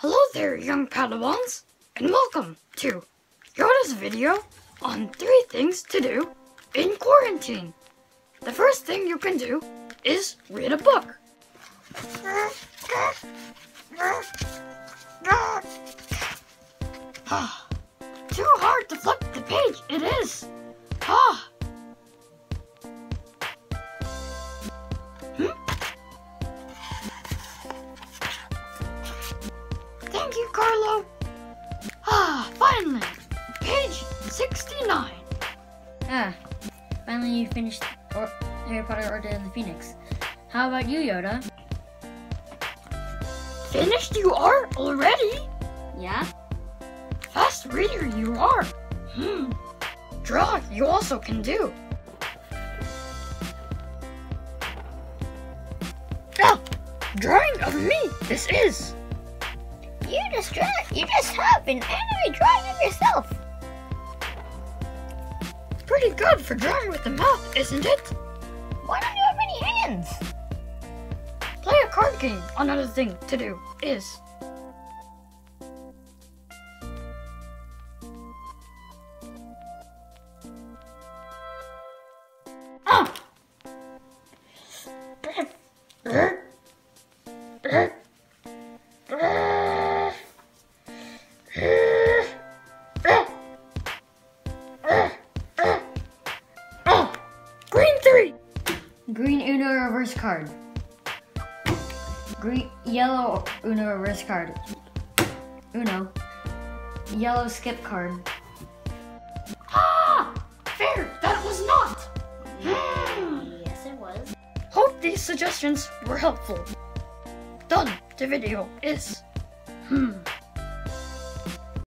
Hello there, young Padawans, and welcome to Yoda's video on three things to do in quarantine. The first thing you can do is read a book. Ah, too hard to flip the page, it is. Ah. Thank you, Carlo. Ah, finally. Page 69. Ah, finally you finished or- Harry Potter Order of the Phoenix. How about you, Yoda? Finished you are already? Yeah? Fast reader you are. Hmm. Draw you also can do. Ah, drawing of me this is. You just draw, you just have an enemy drawing of yourself. Pretty good for drawing with the mouth, isn't it? Why don't you have any hands? Play a card game. Another thing to do is. Ah! Green Uno reverse card. Green yellow Uno reverse card. Uno. Yellow skip card. Ah! Fair, that was not! Yes, it was. Hope these suggestions were helpful. Done. The video is. Hmm.